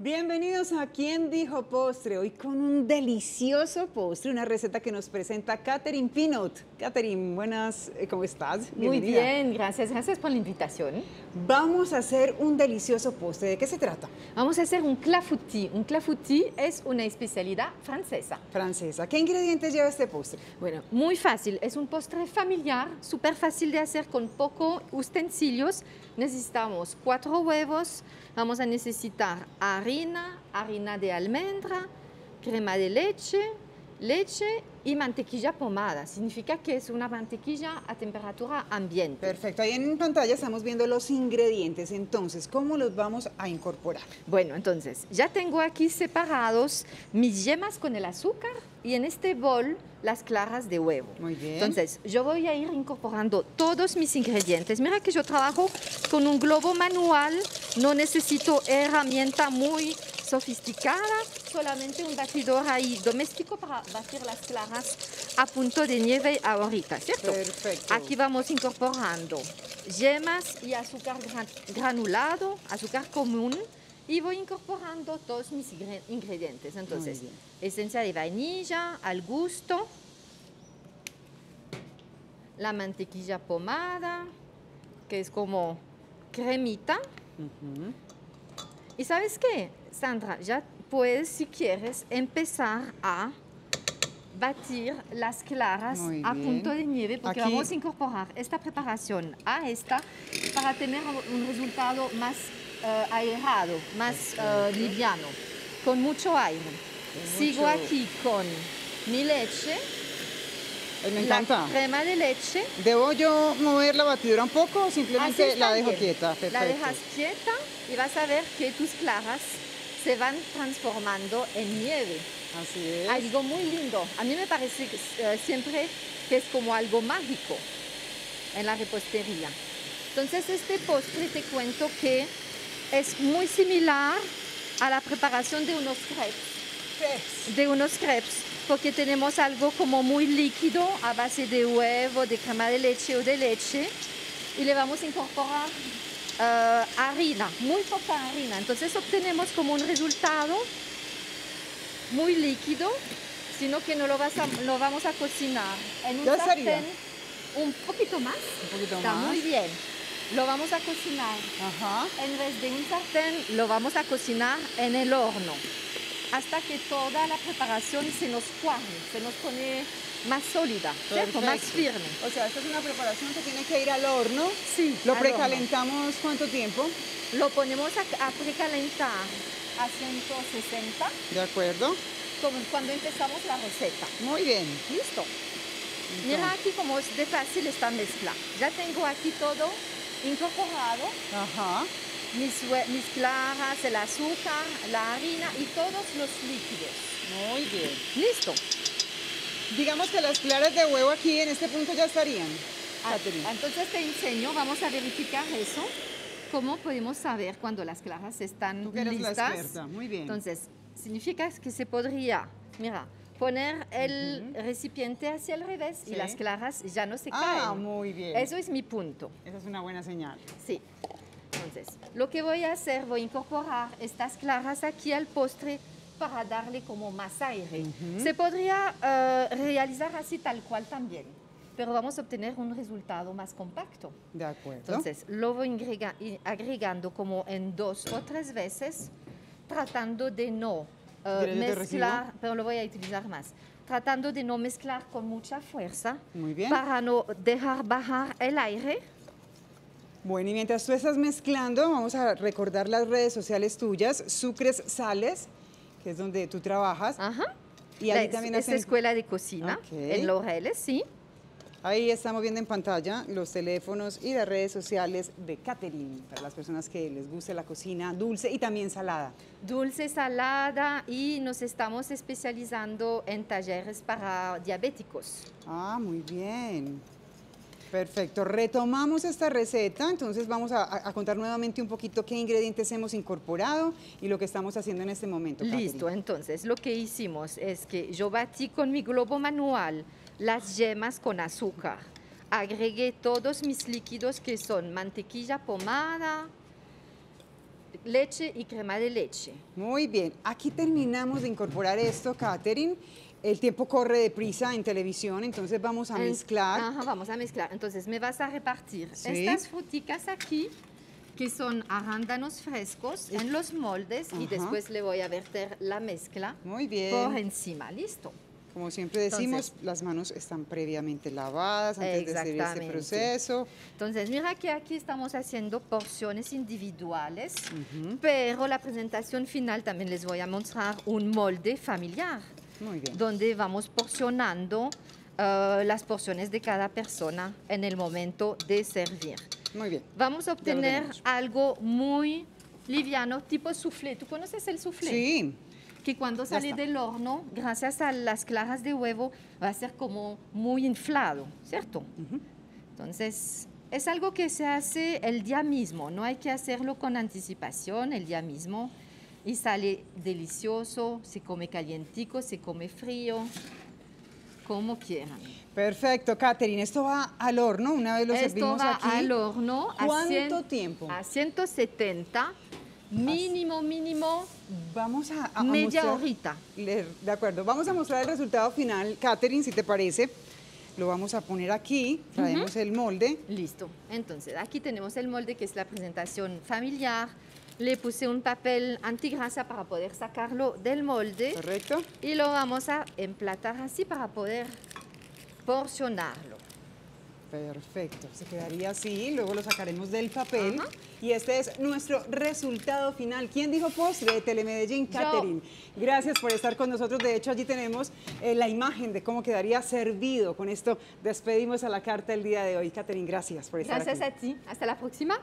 Bienvenidos a ¿Quién dijo postre? Hoy con un delicioso postre, una receta que nos presenta Catherine Pinot. Catherine, buenas, eh, ¿cómo estás? Muy bien, gracias, gracias por la invitación. Vamos a hacer un delicioso postre. ¿De qué se trata? Vamos a hacer un clafoutis. Un clafoutis es una especialidad francesa. Francesa. ¿Qué ingredientes lleva este postre? Bueno, muy fácil, es un postre familiar, súper fácil de hacer con poco utensilios. Necesitamos cuatro huevos, vamos a necesitar harina, harina de almendra, crema de leche, leche y mantequilla pomada. Significa que es una mantequilla a temperatura ambiente. Perfecto. Ahí en pantalla estamos viendo los ingredientes. Entonces, ¿cómo los vamos a incorporar? Bueno, entonces ya tengo aquí separados mis yemas con el azúcar y en este bol las claras de huevo. Muy bien. Entonces yo voy a ir incorporando todos mis ingredientes. Mira que yo trabajo con un globo manual, no necesito herramienta muy sofisticada, solamente un batidor ahí doméstico para batir las claras a punto de nieve ahorita, ¿cierto? Perfecto. Aquí vamos incorporando yemas y azúcar gra- granulado, azúcar común y voy incorporando todos mis ingre- ingredientes. Entonces, esencia de vainilla al gusto, la mantequilla pomada, que es como cremita. ¿Y sabes qué, Sandra? Ya puedes, si quieres, empezar a batir las claras a punto de nieve porque Aquí- vamos a incorporar esta preparación a esta para tener un resultado más aerado, más eh, liviano, con mucho aire. Sigo mucho- aquí con mi leche, me la encanta. crema de leche. ¿Debo yo mover la batidura un poco o simplemente la dejo quieta? Perfecto. La dejas quieta y vas a ver que tus claras se van transformando en nieve. Así es. Algo muy lindo. A mí me parece que, eh, siempre que es como algo mágico en la repostería. Entonces este postre te cuento que es muy similar a la preparación de unos crepes de unos crepes, porque tenemos algo como muy líquido a base de huevo, de crema de leche o de leche, y le vamos a incorporar eh, harina, muy poca harina. Entonces obtenemos como un resultado muy líquido, sino que no lo, vas a- lo vamos a cocinar en un sartén un poquito más. Un poquito Está más. muy bien. Lo vamos a cocinar Ajá. en vez de un sartén, lo vamos a cocinar en el horno hasta que toda la preparación se nos cuaje, se nos pone más sólida, ¿cierto? más firme. O sea, esta es una preparación que tiene que ir al horno. Sí, ¿Lo al precalentamos cuánto tiempo? horno. Lo ponemos a, a precalentar a 160 De acuerdo. como cuando empezamos la receta. Muy bien. Listo. Mira aquí cómo es de fácil esta mezcla. Ya tengo aquí todo incorporado. Ajá. Mis, mis claras, el azúcar, la harina y todos los líquidos. Muy bien. Listo. Digamos que las claras de huevo aquí en este punto ya estarían. Ah. Entonces te enseño, vamos a verificar eso. ¿Cómo podemos saber cuando las claras están Tú eres la listas? experta. Muy bien. Entonces, significa que se podría, mira, poner el recipiente hacia el revés Sí. y las claras ya no se ah, caen. muy bien. Eso es mi punto. Esa es una buena señal. Sí. Entonces, lo que voy a hacer, voy a incorporar estas claras aquí al postre para darle como más aire. Se podría eh, realizar así tal cual también, pero vamos a obtener un resultado más compacto. De acuerdo. Entonces, lo voy agrega- agregando como en dos o tres veces, tratando de no eh, ¿Quieres yo te mezclar, pero lo voy a utilizar más, tratando de no mezclar con mucha fuerza Muy bien. para no dejar bajar el aire. Bueno, y mientras tú estás mezclando, vamos a recordar las redes sociales tuyas, Sucres Sales, que es donde tú trabajas. Ajá. Y ahí también es hacen- escuela de cocina en Laureles, sí. Ahí estamos viendo en pantalla los teléfonos y las redes sociales de Catherine, para las personas que les guste la cocina dulce y también salada. Dulce, salada y nos estamos especializando en talleres para diabéticos. Ah, muy bien. Perfecto. Retomamos esta receta, entonces vamos a, contar nuevamente un poquito qué ingredientes hemos incorporado y lo que estamos haciendo en este momento. Listo, Catherine. entonces lo que hicimos es que yo batí con mi globo manual las yemas con azúcar. Agregué todos mis líquidos que son mantequilla pomada, leche y crema de leche. Muy bien, aquí terminamos de incorporar esto, Katherine. El tiempo corre deprisa en televisión, entonces vamos a mezclar. Ajá, vamos a mezclar. Entonces me vas a repartir Sí. estas fruticas aquí, que son arándanos frescos, en los moldes y Ajá. después le voy a verter la mezcla Muy bien. por encima. Listo. Como siempre decimos, Entonces- las manos están previamente lavadas antes de hacer este proceso. Entonces, mira que aquí estamos haciendo porciones individuales, pero la presentación final también les voy a mostrar un molde familiar, Muy bien. donde vamos porcionando eh, las porciones de cada persona en el momento de servir. Muy bien. Vamos a obtener algo muy liviano, tipo soufflé. ¿Tú conoces el soufflé? Sí, que cuando Ya sale está. del horno, gracias a las claras de huevo, va a ser como muy inflado, ¿cierto? Entonces, es algo que se hace el día mismo, no hay que hacerlo con anticipación, el día mismo, y sale delicioso, se come calientico, se come frío, como quieran. perfecto, Katherine. Esto va al horno una vez lo Esto servimos va aquí. al horno. a ¿Cuánto cien- tiempo? A 170, mínimo, mínimo, Vamos a, a- a media mostrar- horita. Le- De acuerdo, vamos a mostrar el resultado final, Katherine, si te parece. Lo vamos a poner aquí, traemos el molde. Listo. Entonces, aquí tenemos el molde que es la presentación familiar. Le puse un papel antigrasa para poder sacarlo del molde ¿Correcto? y lo vamos a emplatar así para poder porcionarlo. Perfecto, se quedaría así, luego lo sacaremos del papel. Ajá. Y este es nuestro resultado final. ¿Quién dijo postre? de Telemedellín, Yo. Katherine. Gracias por estar con nosotros. De hecho, allí tenemos eh, la imagen de cómo quedaría servido. Con esto despedimos a la carta el día de hoy. Katherine, gracias por estar Gracias aquí. a ti. Hasta la próxima.